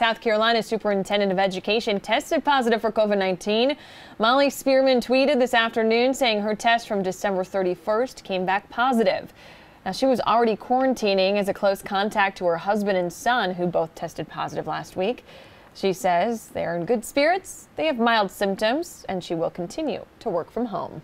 South Carolina Superintendent of Education tested positive for COVID 19. Molly Spearman tweeted this afternoon saying her test from December 31st came back positive. Now, she was already quarantining as a close contact to her husband and son, who both tested positive last week. She says they are in good spirits, they have mild symptoms, and she will continue to work from home.